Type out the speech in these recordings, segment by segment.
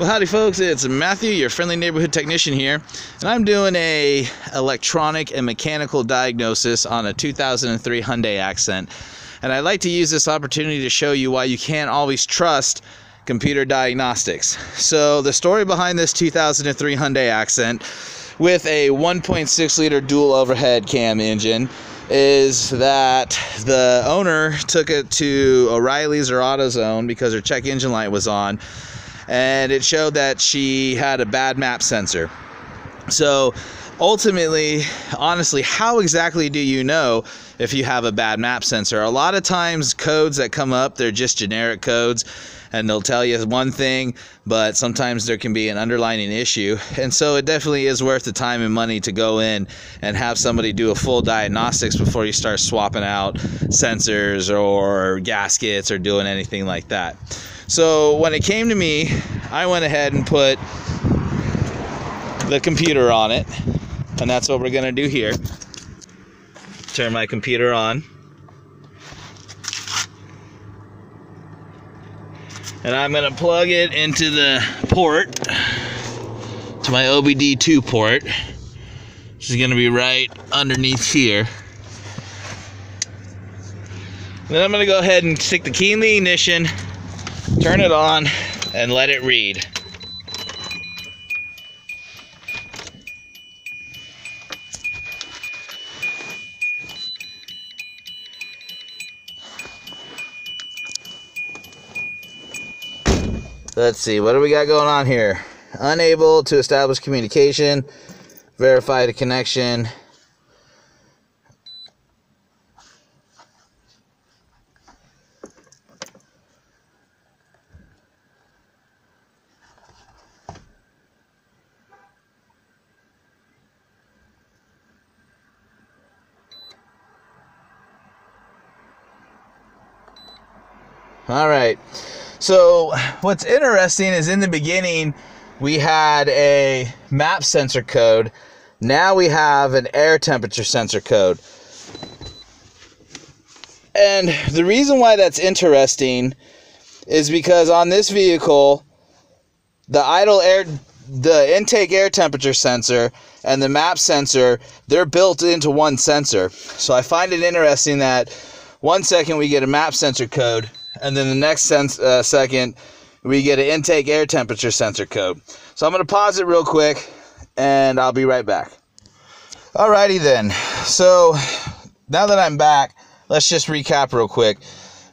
Well, howdy, folks. It's Matthew, your friendly neighborhood technician here, and I'm doing a electronic and mechanical diagnosis on a 2003 Hyundai Accent. And I'd like to use this opportunity to show you why you can't always trust computer diagnostics. So, the story behind this 2003 Hyundai Accent with a 1.6 liter dual overhead cam engine is that the owner took it to O'Reilly's or AutoZone because her check engine light was on and it showed that she had a bad map sensor. So ultimately, honestly, how exactly do you know if you have a bad map sensor? A lot of times, codes that come up, they're just generic codes and they'll tell you one thing, but sometimes there can be an underlying issue. And so it definitely is worth the time and money to go in and have somebody do a full diagnostics before you start swapping out sensors or gaskets or doing anything like that. So when it came to me, I went ahead and put the computer on it. And that's what we're to do here. Turn my computer on. And I'm to plug it into the port, to my OBD2 port, which is to be right underneath here. Then I'm to go ahead and stick the key in the ignition turn it on and let it read. Let's see, what do we got going on here? Unable to establish communication, verify the connection, All right. So, what's interesting is in the beginning, we had a map sensor code. Now we have an air temperature sensor code. And the reason why that's interesting is because on this vehicle, the idle air, the intake air temperature sensor and the map sensor, they're built into one sensor. So I find it interesting that one second we get a map sensor code and then the next sense, uh, second we get an intake air temperature sensor code. So I'm going to pause it real quick and I'll be right back. Alrighty then. So now that I'm back, let's just recap real quick.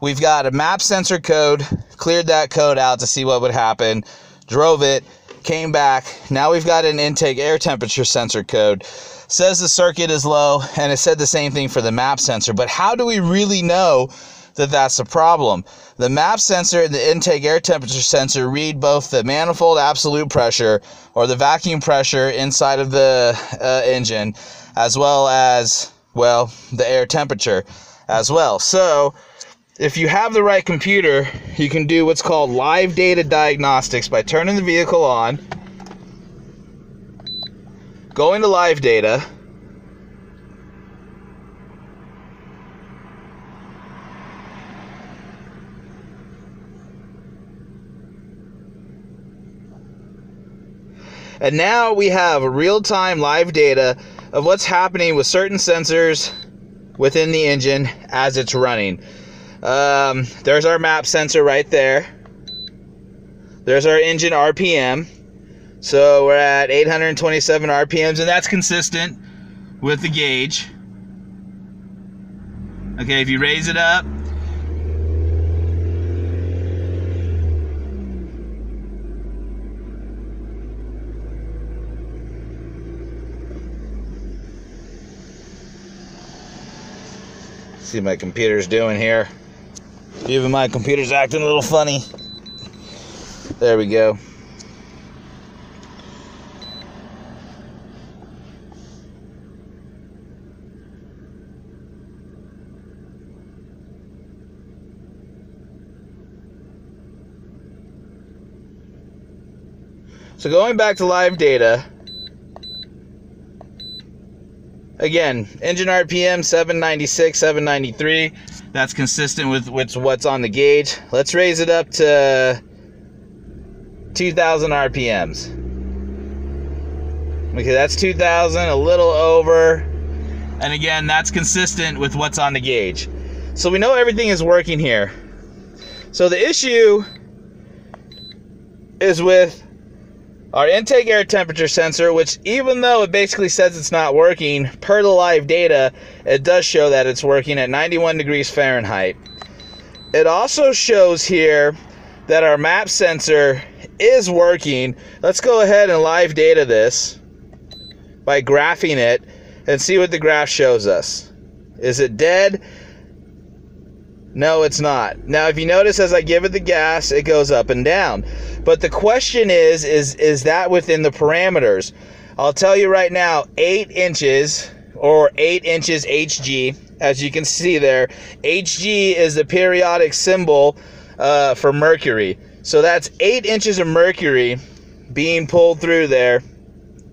We've got a map sensor code, cleared that code out to see what would happen, drove it, came back. Now we've got an intake air temperature sensor code. Says the circuit is low, and it said the same thing for the map sensor. But how do we really know that that's the problem. The map sensor and the intake air temperature sensor read both the manifold absolute pressure or the vacuum pressure inside of the uh, engine as well as, well, the air temperature as well. So, if you have the right computer, you can do what's called live data diagnostics by turning the vehicle on, going to live data, And now we have real time live data of what's happening with certain sensors within the engine as it's running. Um, there's our map sensor right there. There's our engine RPM. So we're at 827 RPMs, and that's consistent with the gauge. Okay, if you raise it up, See my computer's doing here. Even my computer's acting a little funny. There we go. So going back to live data, Again, engine RPM 796, 793. That's consistent with, with what's on the gauge. Let's raise it up to 2,000 RPMs. Okay, that's 2,000, a little over. And again, that's consistent with what's on the gauge. So we know everything is working here. So the issue is with our intake air temperature sensor, which even though it basically says it's not working, per the live data, it does show that it's working at 91 degrees Fahrenheit. It also shows here that our map sensor is working. Let's go ahead and live data this by graphing it and see what the graph shows us. Is it dead? No, it's not. Now, if you notice as I give it the gas, it goes up and down. But the question is, is, is that within the parameters? I'll tell you right now, eight inches or eight inches HG, as you can see there. HG is the periodic symbol uh, for mercury. So that's eight inches of mercury being pulled through there,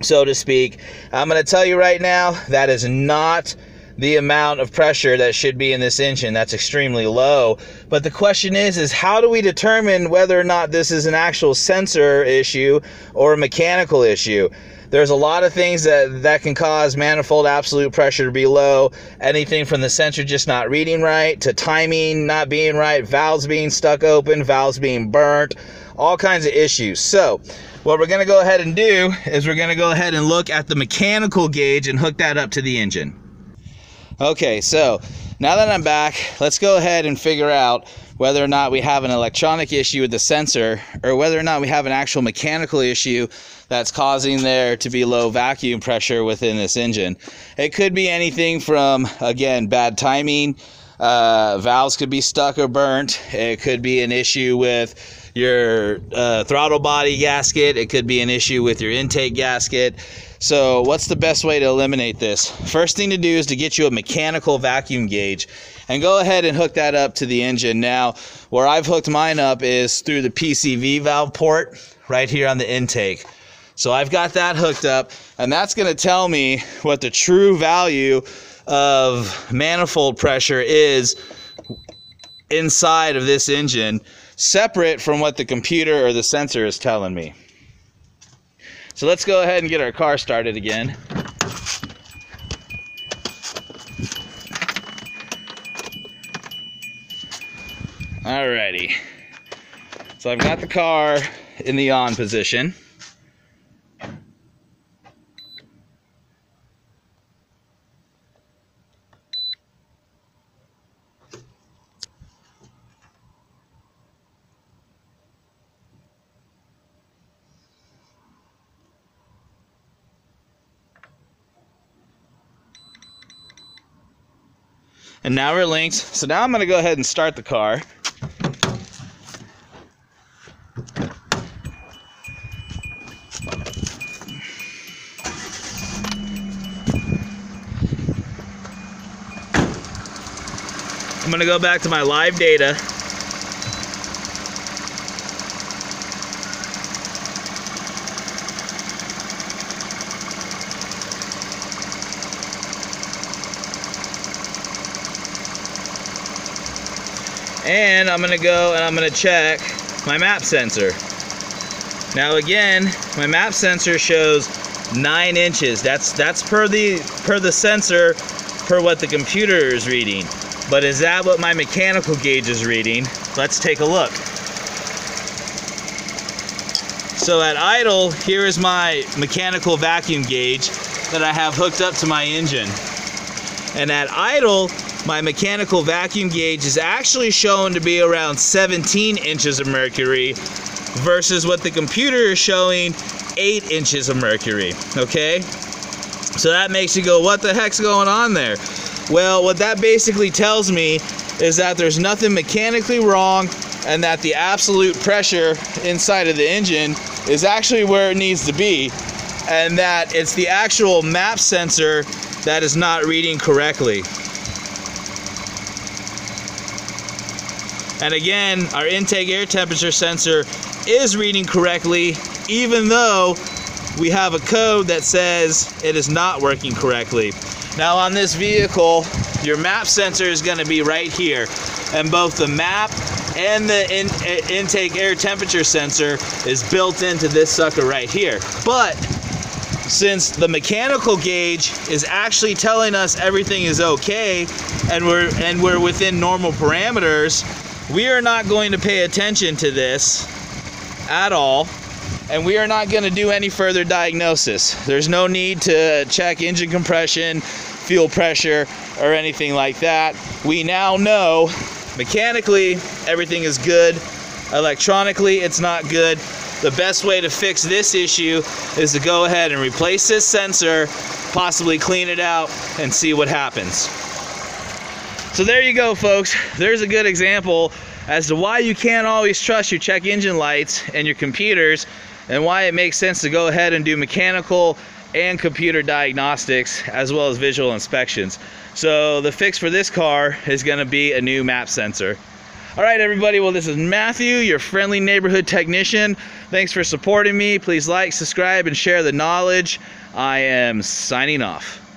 so to speak. I'm going to tell you right now, that is not the amount of pressure that should be in this engine. That's extremely low. But the question is, is how do we determine whether or not this is an actual sensor issue or a mechanical issue? There's a lot of things that, that can cause manifold absolute pressure to be low. Anything from the sensor just not reading right to timing not being right, valves being stuck open, valves being burnt, all kinds of issues. So, what we're going to go ahead and do is we're going to go ahead and look at the mechanical gauge and hook that up to the engine. Okay, so now that I'm back, let's go ahead and figure out whether or not we have an electronic issue with the sensor or whether or not we have an actual mechanical issue that's causing there to be low vacuum pressure within this engine. It could be anything from, again, bad timing, uh, valves could be stuck or burnt, it could be an issue with your uh, throttle body gasket. It could be an issue with your intake gasket. So, what's the best way to eliminate this? First thing to do is to get you a mechanical vacuum gauge and go ahead and hook that up to the engine. Now, where I've hooked mine up is through the PCV valve port right here on the intake. So, I've got that hooked up, and that's going to tell me what the true value of manifold pressure is inside of this engine separate from what the computer or the sensor is telling me. So let's go ahead and get our car started again. Alrighty. So I've got the car in the on position. And now we're linked. So now I'm going to go ahead and start the car. I'm going to go back to my live data. And I'm gonna go and I'm gonna check my map sensor. Now again, my map sensor shows nine inches. That's that's per the per the sensor, per what the computer is reading. But is that what my mechanical gauge is reading? Let's take a look. So at idle, here is my mechanical vacuum gauge that I have hooked up to my engine. And at idle, my mechanical vacuum gauge is actually shown to be around 17 inches of mercury versus what the computer is showing 8 inches of mercury. Okay? So that makes you go, what the heck's going on there? Well, what that basically tells me is that there's nothing mechanically wrong and that the absolute pressure inside of the engine is actually where it needs to be and that it's the actual map sensor that is not reading correctly. And again, our intake air temperature sensor is reading correctly, even though we have a code that says it is not working correctly. Now on this vehicle, your map sensor is gonna be right here. And both the map and the in, uh, intake air temperature sensor is built into this sucker right here. But since the mechanical gauge is actually telling us everything is okay and we're and we're within normal parameters, we are not going to pay attention to this at all and we are not going to do any further diagnosis. There's no need to check engine compression, fuel pressure, or anything like that. We now know mechanically everything is good, electronically it's not good. The best way to fix this issue is to go ahead and replace this sensor, possibly clean it out, and see what happens. So there you go, folks. There's a good example as to why you can't always trust your check engine lights and your computers and why it makes sense to go ahead and do mechanical and computer diagnostics as well as visual inspections. So the fix for this car is going to be a new map sensor. All right, everybody. Well, this is Matthew, your friendly neighborhood technician. Thanks for supporting me. Please like, subscribe, and share the knowledge. I am signing off.